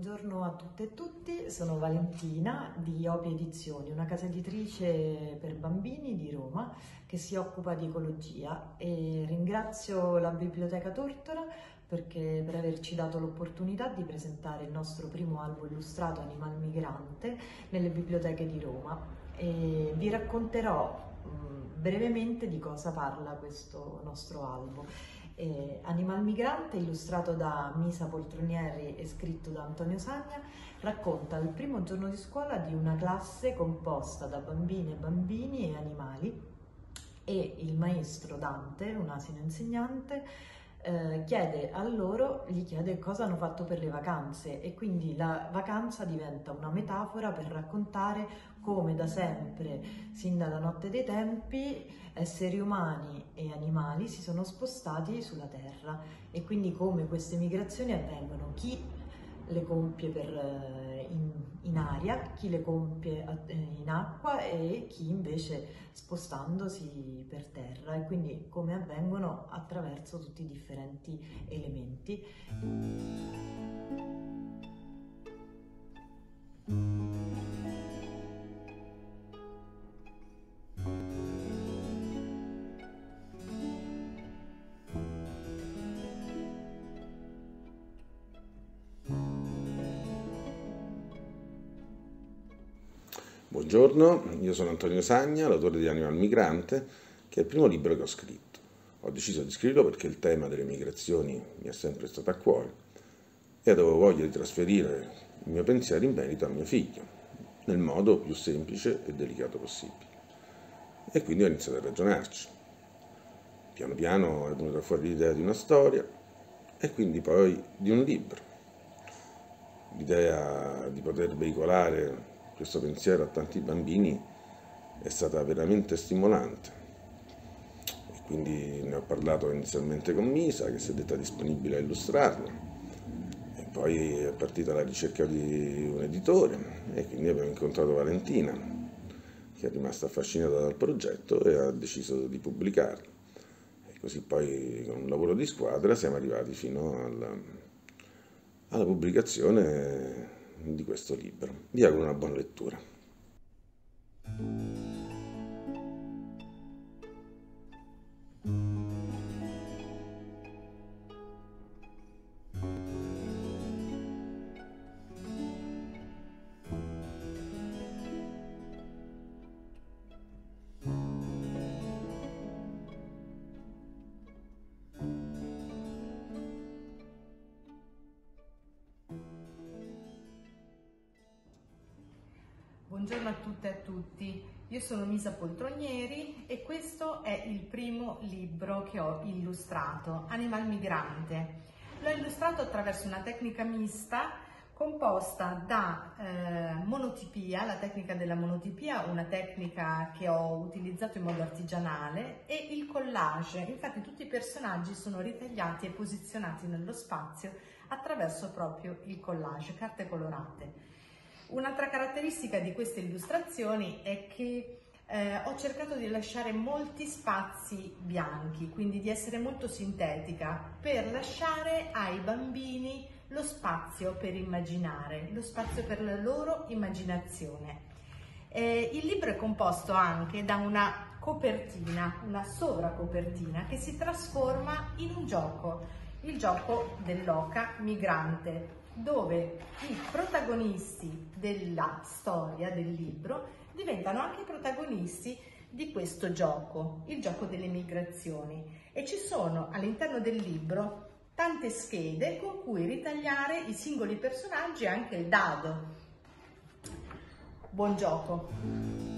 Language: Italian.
Buongiorno a tutte e tutti, sono Valentina di Opi Edizioni, una casa editrice per bambini di Roma che si occupa di ecologia e ringrazio la Biblioteca Tortora perché, per averci dato l'opportunità di presentare il nostro primo albo illustrato Animal Migrante nelle biblioteche di Roma e vi racconterò mh, brevemente di cosa parla questo nostro albo. Eh, Animal Migrante, illustrato da Misa Poltronieri e scritto da Antonio Sagna, racconta il primo giorno di scuola di una classe composta da bambine, bambini e animali e il maestro Dante, un asino insegnante, eh, chiede a loro, gli chiede cosa hanno fatto per le vacanze e quindi la vacanza diventa una metafora per raccontare come da sempre, sin dalla notte dei tempi, esseri umani e animali si sono spostati sulla Terra e quindi come queste migrazioni avvengono, chi le compie per, eh, in, in, aria, chi le compie eh, in acqua e chi invece spostandosi per terra e quindi come avvengono attraverso tutti i differenti elementi. Buongiorno, io sono Antonio Sagna, l'autore di Animal Migrante, che è il primo libro che ho scritto. Ho deciso di scriverlo perché il tema delle migrazioni mi è sempre stato a cuore e avevo voglia di trasferire il mio pensiero in merito a mio figlio, nel modo più semplice e delicato possibile. E quindi ho iniziato a ragionarci. Piano piano è venuta fuori l'idea di una storia e quindi poi di un libro. L'idea di poter veicolare questo pensiero a tanti bambini è stata veramente stimolante. E quindi ne ho parlato inizialmente con Misa, che si è detta disponibile a illustrarlo, e poi è partita la ricerca di un editore, e quindi abbiamo incontrato Valentina, che è rimasta affascinata dal progetto e ha deciso di pubblicarlo. E così poi con un lavoro di squadra siamo arrivati fino alla, alla pubblicazione di questo libro. Vi auguro una buona lettura. Buongiorno a tutte e a tutti, io sono Misa Poltronieri e questo è il primo libro che ho illustrato, Animal Migrante. L'ho illustrato attraverso una tecnica mista composta da eh, monotipia, la tecnica della monotipia, una tecnica che ho utilizzato in modo artigianale, e il collage. Infatti tutti i personaggi sono ritagliati e posizionati nello spazio attraverso proprio il collage, carte colorate. Un'altra caratteristica di queste illustrazioni è che eh, ho cercato di lasciare molti spazi bianchi, quindi di essere molto sintetica, per lasciare ai bambini lo spazio per immaginare, lo spazio per la loro immaginazione. Eh, il libro è composto anche da una copertina, una sovracopertina che si trasforma in un gioco, il gioco dell'oca migrante, dove i protagonisti della storia del libro diventano anche i protagonisti di questo gioco, il gioco delle migrazioni. E ci sono all'interno del libro tante schede con cui ritagliare i singoli personaggi e anche il dado. Buon gioco!